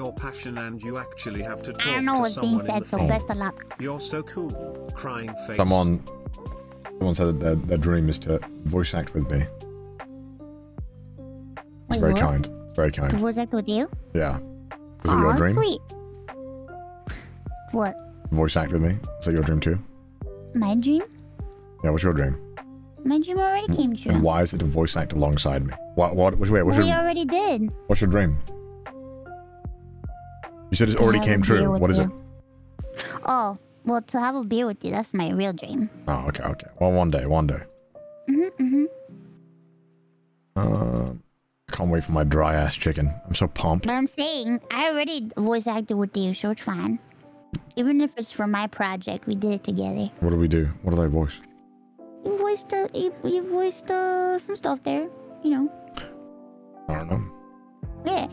your passion and you actually have to talk I don't know to what's being someone in said, so best of luck. You're so cool. Crying face. Someone, someone said that their, their dream is to voice act with me. It's Wait, very what? kind. It's very To kind. voice act with you? Yeah. Is it your Aw, dream? sweet. What? Voice act with me? Is that your dream too? My dream? Yeah, what's your dream? My dream already came true. And why is it to voice act alongside me? What? What? Wait, wait, what's we your, already did. what's your dream? You said it already came true. What is you. it? Oh, well, to have a beer with you, that's my real dream. Oh, okay, okay. Well, one day, one day. Mm-hmm, mm-hmm. Um, I can't wait for my dry ass chicken. I'm so pumped. But I'm saying, I already voice acted with you, so it's fine. Even if it's for my project, we did it together. What do we do? What do I voice? You voiced uh, you, you voiced uh, some stuff there, you know. I don't know. Yeah.